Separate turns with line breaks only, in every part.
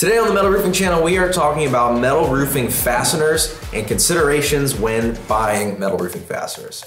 Today on the Metal Roofing Channel, we are talking about metal roofing fasteners and considerations when buying metal roofing fasteners.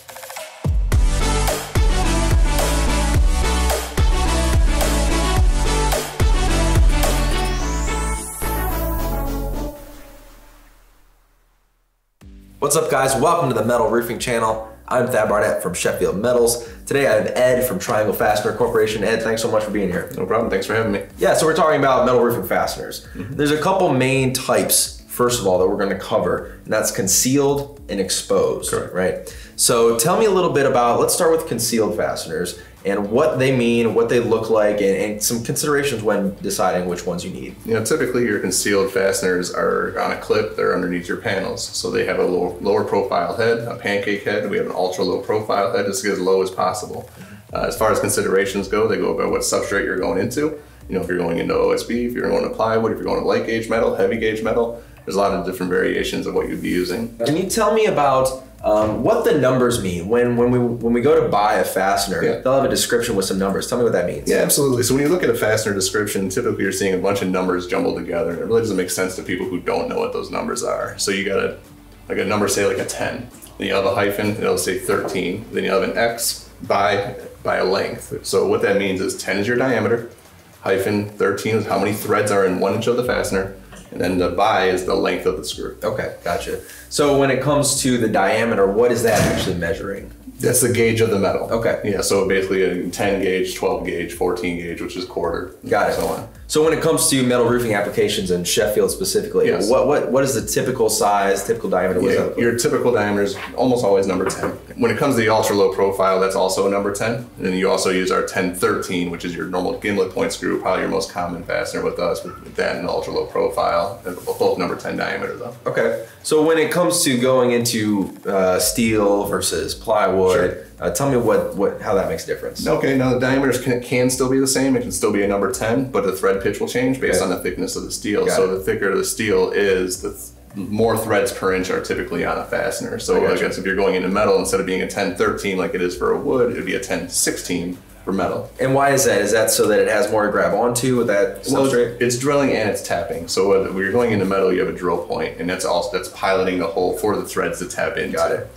What's up guys? Welcome to the Metal Roofing Channel. I'm Thad Barnett from Sheffield Metals. Today I have Ed from Triangle Fastener Corporation. Ed, thanks so much for being here.
No problem. Thanks for having me.
Yeah, so we're talking about metal roofing fasteners.
Mm-hmm.
There's a couple main types, first of all, that we're going to cover, and that's concealed and exposed,
Correct.
right? So tell me a little bit about, let's start with concealed fasteners and what they mean, what they look like, and, and some considerations when deciding which ones you need.
You know, typically your concealed fasteners are on a clip. They're underneath your panels, so they have a low, lower profile head, a pancake head. We have an ultra low profile head, just as low as possible. Uh, as far as considerations go, they go about what substrate you're going into. You know, if you're going into OSB, if you're going to plywood, if you're going to light gauge metal, heavy gauge metal. There's a lot of different variations of what you'd be using.
Can you tell me about um, what the numbers mean when when we when we go to buy a fastener?
Yeah.
They'll have a description with some numbers. Tell me what that means.
Yeah, absolutely. So when you look at a fastener description, typically you're seeing a bunch of numbers jumbled together, and it really doesn't make sense to people who don't know what those numbers are. So you got a like a number say like a 10, then you have a hyphen, it'll say 13, then you have an X by by a length. So what that means is 10 is your diameter, hyphen 13 is how many threads are in one inch of the fastener, and then the by is the length of the screw.
Okay, gotcha. So when it comes to the diameter, what is that actually measuring?
That's the gauge of the metal.
Okay.
Yeah, so basically a 10 gauge, 12 gauge, 14 gauge, which is quarter.
Got it.
So on.
So when it comes to metal roofing applications in Sheffield specifically,
Yes.
what what what is the typical size, typical diameter?
Yeah, your typical diameter is almost always number 10. When it comes to the ultra low profile, that's also a number 10. And then you also use our 1013, which is your normal gimlet point screw, probably your most common fastener with us, with that and ultra low profile. Both number 10 diameter though.
Okay. So when it comes to going into uh, steel versus plywood,
Sure.
uh, tell me what what how that makes a difference.
Okay, now the diameters can, can still be the same. It can still be a number 10, but the thread pitch will change based
Okay.
on the thickness of the steel.
Got
so
it.
the thicker the steel is, the th- more threads per inch are typically on a fastener. So I
gotcha.
guess if you're going into metal, instead of being a 1013 like it is for a wood, it would be a 1016 for metal.
And why is that? Is that so that it has more to grab onto with that
Well,
substrate?
it's drilling and it's tapping. So when you're going into metal, you have a drill point, and that's also that's piloting the hole for the threads to tap into.
Got it.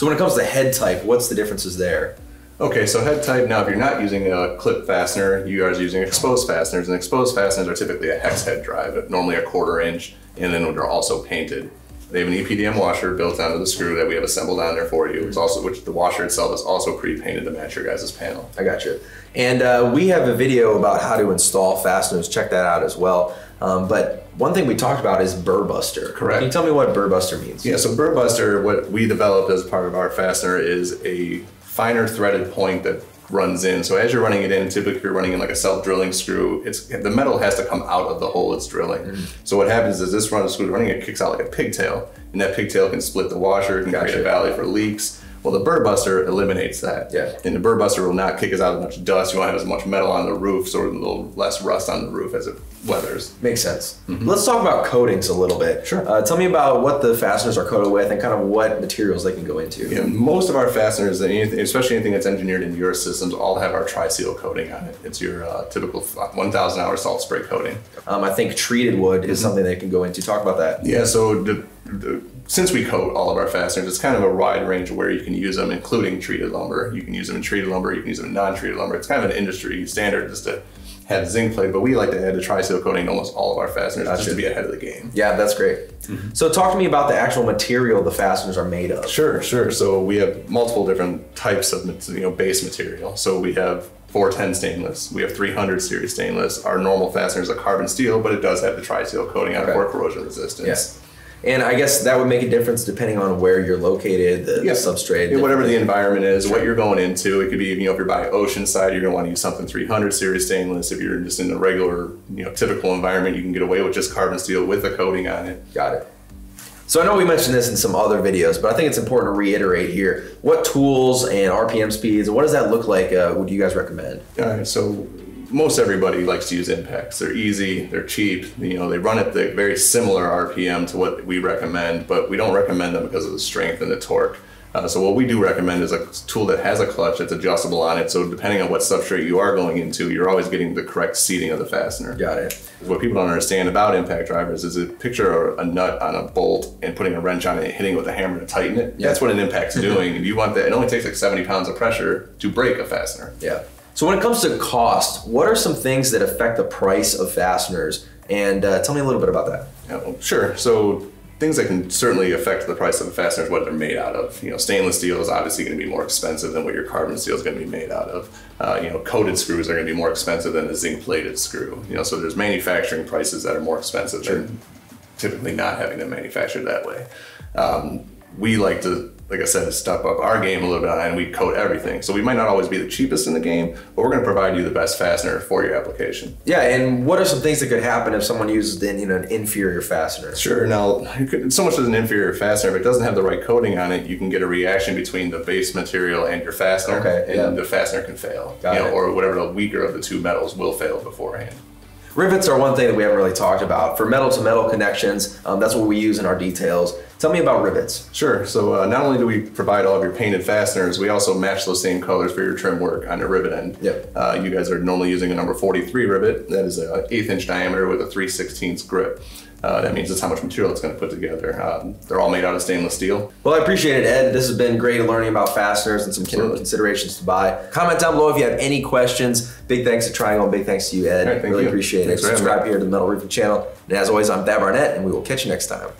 So when it comes to head type, what's the differences there?
Okay, so head type. Now, if you're not using a clip fastener, you are using exposed fasteners, and exposed fasteners are typically a hex head drive, normally a quarter inch, and then they're also painted. They have an EPDM washer built onto the screw that we have assembled on there for you. It's also which the washer itself is also pre-painted to match your guys' panel.
I got you. And uh, we have a video about how to install fasteners. Check that out as well. Um, but one thing we talked about is burr buster.
Correct.
Can you tell me what burr buster means?
Yeah, so burr buster, what we developed as part of our fastener is a finer threaded point that runs in. So as you're running it in, typically you're running in like a self-drilling screw, it's the metal has to come out of the hole it's drilling. Mm. So what happens is this run of screw running, it kicks out like a pigtail, and that pigtail can split the washer, it can create a valley for leaks. Well, the burr buster eliminates that.
Yeah.
And the burr buster will not kick us out as much dust. You won't have as much metal on the roof, so a little less rust on the roof as it weathers.
Makes sense. Let's talk about coatings a little bit.
Mm-hmm. Sure.
Uh, tell me about what the fasteners are coated with and kind of what materials they can go into.
Yeah, most of our fasteners, especially anything that's engineered into your systems, all have our tri-seal coating on it. It's your uh, typical 1,000 hour salt spray coating.
Um, I think treated wood
Mm-hmm.
is something they can go into. Talk about that.
Yeah, so the, the, since we coat all of our fasteners, it's kind of a wide range of where you can use them, including treated lumber. You can use them in treated lumber, you can use them in non-treated lumber. It's kind of an industry standard just to have zinc plate, but we like to add a tri-seal coating to almost all of our fasteners just
Gotcha.
to be ahead of the game.
Yeah, that's great.
Mm-hmm.
So talk to me about the actual material the fasteners are made of.
Sure, sure. So we have multiple different types of you know base material. So we have 410 stainless, we have 300 series stainless. Our normal fastener is a carbon steel, but it does have the tri-seal coating on it
Okay.
for corrosion resistance.
Yes. And I guess that would make a difference depending on where you're located, the, the substrate.
Yeah, whatever the environment is, what you're going into. It could be, you know, if you're by oceanside, you're going to want to use something 300 series stainless. If you're just in a regular, you know, typical environment, you can get away with just carbon steel with a coating on it.
Got it. So I know we mentioned this in some other videos, but I think it's important to reiterate here. What tools and RPM speeds, and what does that look like? Uh, would you guys recommend?
All right, so most everybody likes to use impacts. They're easy, they're cheap. You know, they run at the very similar RPM to what we recommend, but we don't recommend them because of the strength and the torque. Uh, so what we do recommend is a tool that has a clutch that's adjustable on it. So depending on what substrate you are going into, you're always getting the correct seating of the fastener.
Got it.
What people don't understand about impact drivers is a picture of a nut on a bolt and putting a wrench on it and hitting it with a hammer to tighten it.
Yeah.
That's what an impact's doing. You want that. It only takes like 70 pounds of pressure to break a fastener.
Yeah. So when it comes to cost, what are some things that affect the price of fasteners? And uh, tell me a little bit about that.
Yeah, well, sure. So things that can certainly affect the price of the fastener is what they're made out of. You know, stainless steel is obviously going to be more expensive than what your carbon steel is going to be made out of. Uh, you know, coated screws are going to be more expensive than a zinc plated screw. You know, so there's manufacturing prices that are more expensive than typically not having them manufactured that way. Um, we like to, like I said, step up our game a little bit and we coat everything. So we might not always be the cheapest in the game, but we're going to provide you the best fastener for your application.
Yeah, and what are some things that could happen if someone uses an, you know, an inferior fastener?
Sure. Now, could, so much as an inferior fastener, if it doesn't have the right coating on it, you can get a reaction between the base material and your fastener,
Okay,
and
yeah.
the fastener can fail,
Got
you know,
it.
or whatever the weaker of the two metals will fail beforehand.
Rivets are one thing that we haven't really talked about. For metal to metal connections, um, that's what we use in our details. Tell me about rivets.
Sure. So uh, not only do we provide all of your painted fasteners, we also match those same colors for your trim work on your rivet end.
Yep.
Uh, you guys are normally using a number 43 rivet. That is an eighth inch diameter with a 3 16 grip. Uh, that means that's how much material it's going to put together. Um, they're all made out of stainless steel.
Well, I appreciate it, Ed. This has been great learning about fasteners and some
Absolutely.
considerations to buy. Comment down below if you have any questions. Big thanks to Triangle and big thanks to you, Ed.
Right,
really
you.
appreciate
Thanks
it.
for having me.
Subscribe here to the Metal Roofing channel. And as always, I'm Thad Barnett, and we will catch you next time.